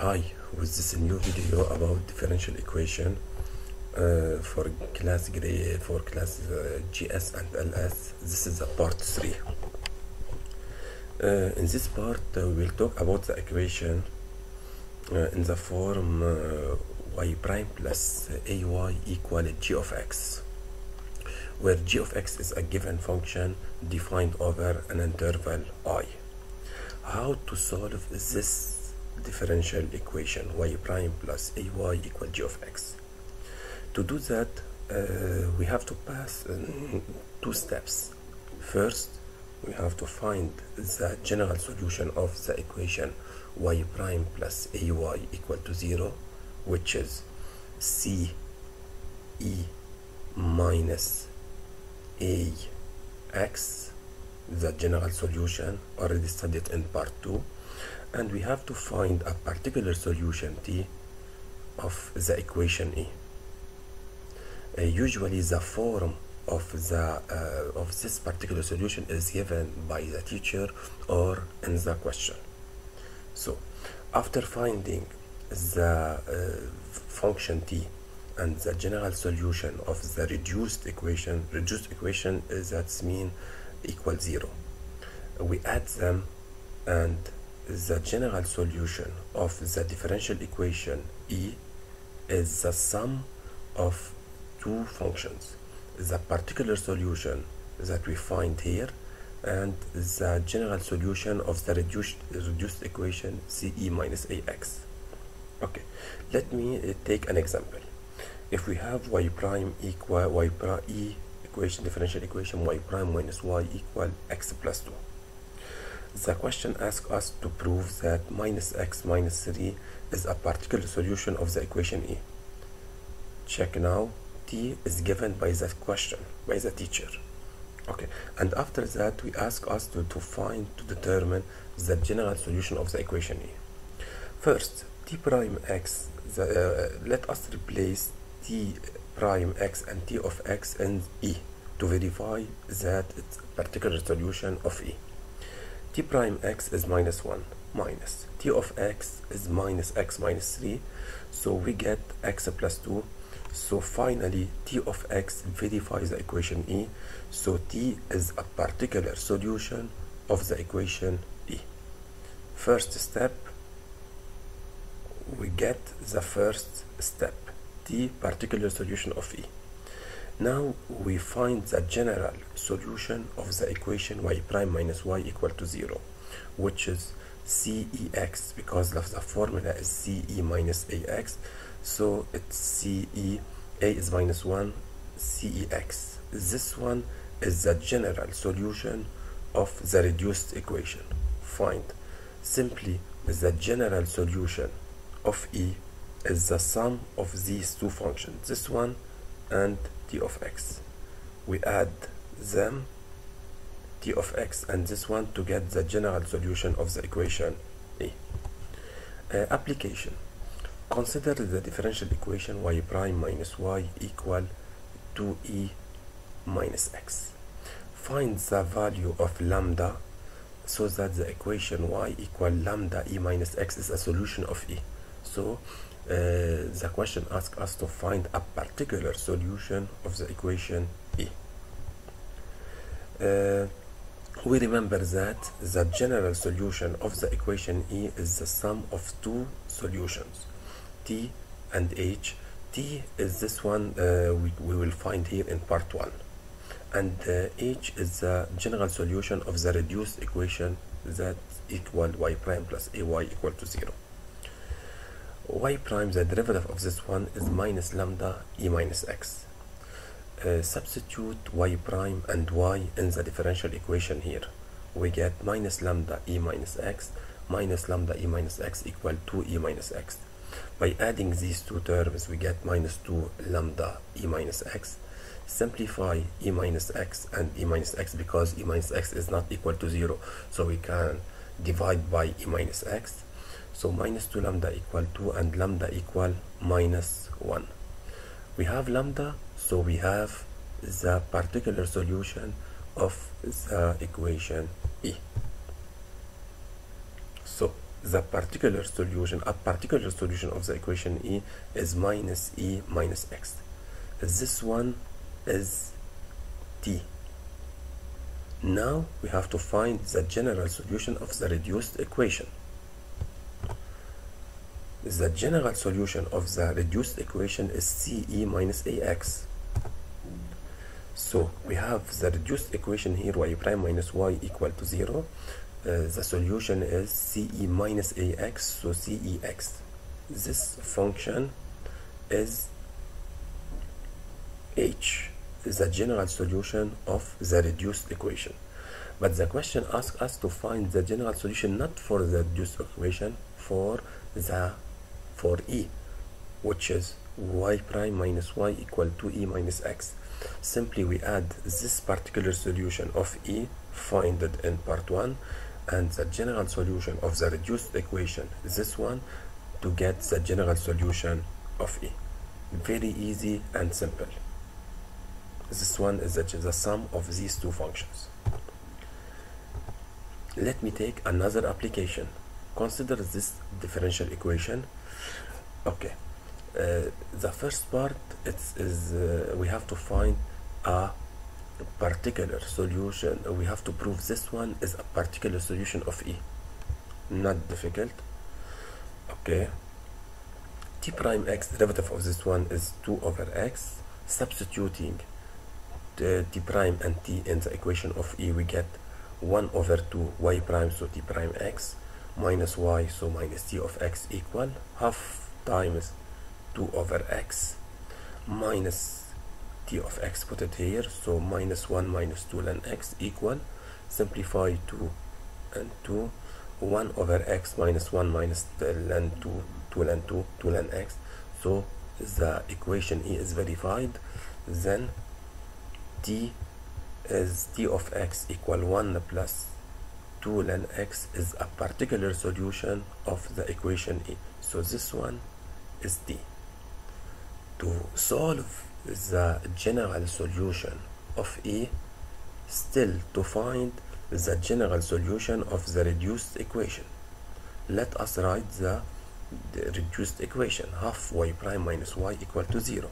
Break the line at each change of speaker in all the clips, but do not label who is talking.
Hi, with this new video about differential equation uh, for class grade for class uh, GS and LS. This is the part three. Uh, in this part, uh, we will talk about the equation uh, in the form uh, y prime plus ay equal g of x, where g of x is a given function defined over an interval i. How to solve this differential equation y prime plus ay equal g of x? To do that, uh, we have to pass uh, two steps. First, we have to find the general solution of the equation y prime plus ay equal to 0 which is c e minus a x the general solution already studied in part 2 and we have to find a particular solution t of the equation e uh, usually the form of the uh, of this particular solution is given by the teacher or in the question. So after finding the uh, function t and the general solution of the reduced equation reduced equation is that's mean equal zero. We add them and the general solution of the differential equation e is the sum of two functions the particular solution that we find here and the general solution of the reduced reduced equation ce minus ax okay let me uh, take an example. If we have y prime equal y prime e equation differential equation y prime minus y equal x plus 2 the question asks us to prove that minus x minus 3 is a particular solution of the equation e check now. T is given by the question by the teacher. Okay. And after that we ask us to, to find to determine the general solution of the equation e first t prime x the, uh, let us replace t prime x and t of x in e to verify that it's a particular solution of e t prime x is minus 1 minus. T of x is minus x minus 3 so we get x plus 2 so finally t of x verifies the equation e. So t is a particular solution of the equation e. First step we get the first step t particular solution of e now we find the general solution of the equation y prime minus y equal to 0 which is cex because the formula is ce minus ax so it's ce a is minus 1 cex this one is the general solution of the reduced equation. Find. Simply the general solution of e is the sum of these two functions. This one and t of x. We add them t of x and this one to get the general solution of the equation A. uh, application. Consider the differential equation y prime minus y equal 2e minus x. Find the value of lambda so that the equation y equal lambda e minus x is a solution of e so uh, the question asks us to find a particular solution of the equation e. Uh, we remember that the general solution of the equation e is the sum of two solutions t and h. T is this one uh, we, we will find here in part 1 and uh, h is the general solution of the reduced equation that equal y prime plus ay equal to 0 y prime the derivative of this one is minus lambda e minus x. Uh, substitute y prime and y in the differential equation here. We get minus lambda e minus x minus lambda e minus x equal 2 e minus x. By adding these two terms we get minus 2 lambda e minus x. Simplify e minus x and e minus x because e minus x is not equal to 0 so we can divide by e minus x so minus 2 lambda equal 2 and lambda equal minus 1 we have lambda so we have the particular solution of the equation e. So the particular solution a particular solution of the equation e is minus e minus x. This one is t. Now we have to find the general solution of the reduced equation the general solution of the reduced equation is ce minus ax so we have the reduced equation here y prime minus y equal to 0 uh, the solution is ce minus ax so cex this function is h the general solution of the reduced equation. But the question asks us to find the general solution not for the reduced equation for the for e which is y prime minus y equal to e minus x. Simply we add this particular solution of e find it in part 1 and the general solution of the reduced equation this one to get the general solution of e. Very easy and simple. This one is the, the sum of these two functions. Let me take another application consider this differential equation. Okay uh, the first part is uh, we have to find a particular solution. We have to prove this one is a particular solution of e. Not difficult. Okay. T prime x derivative of this one is 2 over x substituting the t prime and t in the equation of e we get 1 over 2 y prime so t prime x minus y so minus t of x equal half times 2 over x minus t of x put it here so minus 1 minus 2 ln x equal simplify 2 and 2 1 over x minus 1 minus ln 2 2 ln 2 2 ln x so the equation e is verified then t is t of x equal 1 plus 2 ln x is a particular solution of the equation e so this one is D. to solve the general solution of E still to find the general solution of the reduced equation let us write the, the reduced equation half y prime minus y equal to 0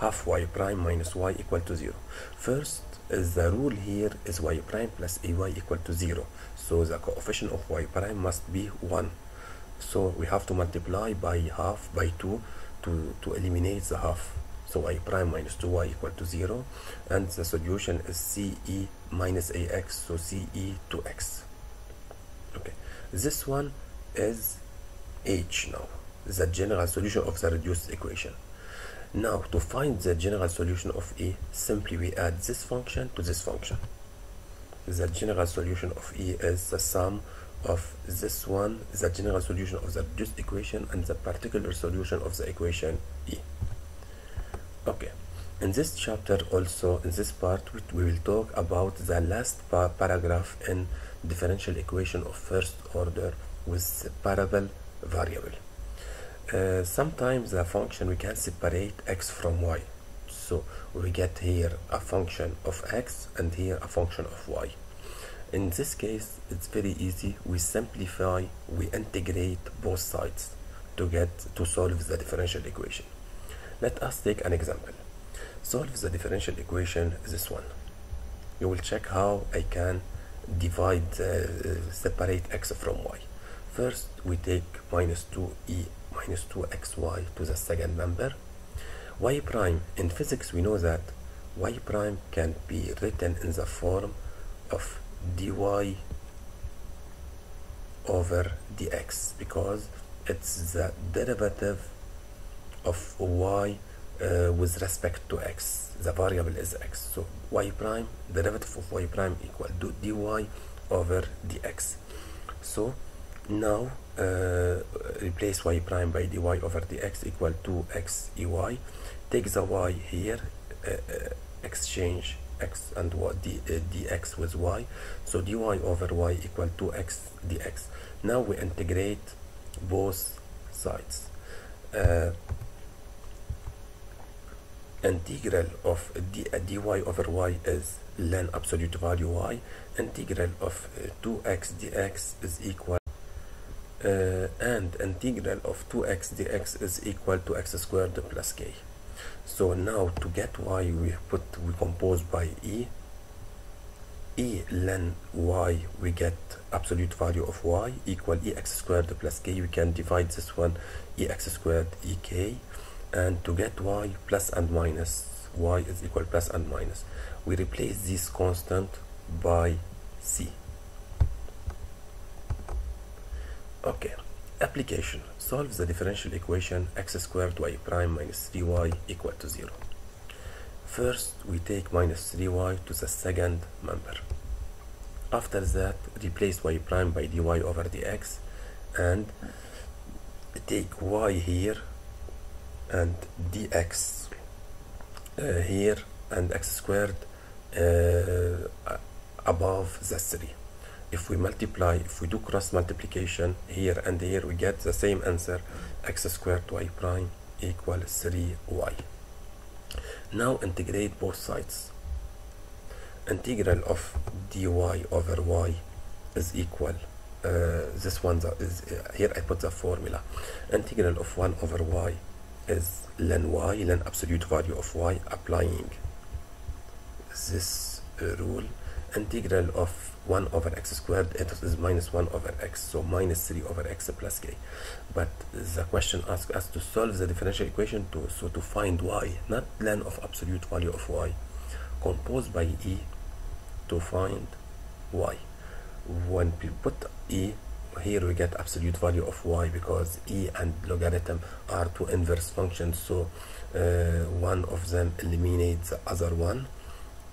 half y prime minus y equal to 0 first is the rule here is y prime plus ay equal to 0 so the coefficient of y prime must be 1 so we have to multiply by half by 2 to, to eliminate the half. So y prime minus 2y equal to 0 and the solution is ce minus ax so ce 2x okay. This one is h now the general solution of the reduced equation now to find the general solution of e simply we add this function to this function. The general solution of e is the sum of this one the general solution of the reduced equation and the particular solution of the equation e okay in this chapter also in this part we will talk about the last pa paragraph in differential equation of first order with separable variable uh, sometimes the function we can separate x from y. So we get here a function of x and here a function of y. In this case it's very easy. We simplify we integrate both sides to get to solve the differential equation. Let us take an example. Solve the differential equation this one. You will check how I can divide uh, separate x from y. First we take minus 2e minus 2xy to the second member y prime in physics we know that y prime can be written in the form of dy over dx because it's the derivative of y uh, with respect to x. The variable is x. So y prime derivative of y prime equal to dy over dx. So now uh, replace y prime by dy over dx equal to x take the y here uh, uh exchange x and what d, uh, dx with y. So dy over y equal to x dx. Now we integrate both sides. Uh, integral of d, dy over y is ln absolute value y. Integral of uh, 2x dx is equal uh, and integral of 2x dx is equal to x squared plus k. So now to get y we put we compose by e. E ln y we get absolute value of y equal ex squared plus k. We can divide this one ex squared ek. And to get y plus and minus y is equal plus and minus. We replace this constant by c okay. Application. Solve the differential equation x squared y prime minus 3y equal to 0 first we take minus 3y to the second member after that replace y prime by dy over dx and take y here and dx uh, here and x squared uh, above the 3 if we multiply if we do cross multiplication here and here we get the same answer x squared y prime equals 3y now integrate both sides. Integral of dy over y is equal uh, this one is uh, here I put the formula. Integral of 1 over y is ln y ln absolute value of y applying this uh, rule. Integral of 1 over x squared it is minus 1 over x so minus 3 over x plus k. But the question asks us to solve the differential equation to so to find y not ln of absolute value of y composed by e to find y. When we put e here we get absolute value of y because e and logarithm are two inverse functions so uh, one of them eliminates the other one.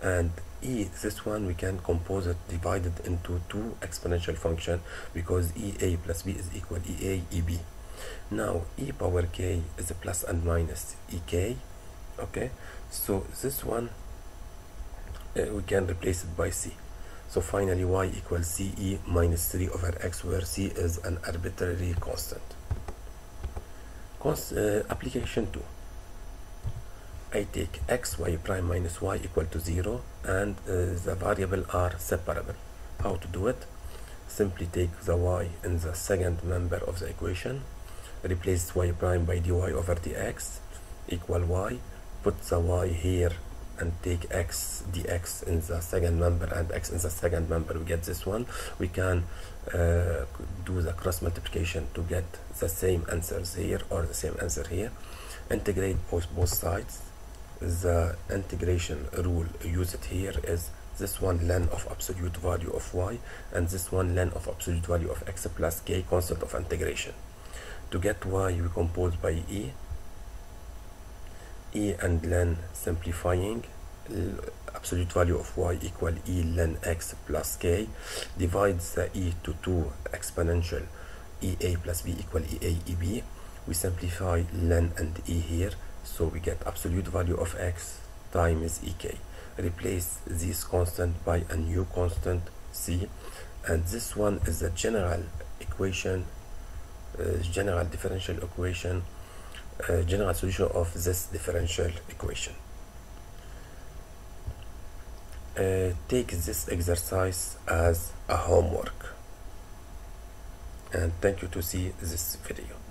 And e this one we can compose it divided into two exponential function because ea plus b is equal ea eb now e power k is a plus and minus ek okay? So this one uh, we can replace it by c. So finally y equals ce minus 3 over x where c is an arbitrary constant. Const, uh, application 2 I take x y prime minus y equal to 0 and uh, the variable are separable. How to do it? Simply take the y in the second member of the equation, replace y prime by dy over dx equal y, put the y here and take x dx in the second member and x in the second member we get this one we can uh, do the cross multiplication to get the same answers here or the same answer here integrate both both sides the integration rule used here is this one ln of absolute value of y and this one ln of absolute value of x plus k constant of integration. To get y we compose by e. E and ln simplifying absolute value of y equal e ln x plus k divides the e to two exponential ea plus b equal ea eb we simplify ln and e here so we get absolute value of x times ek replace this constant by a new constant c. And this one is the general equation uh, general differential equation uh, general solution of this differential equation. Uh, take this exercise as a homework. And thank you to see this video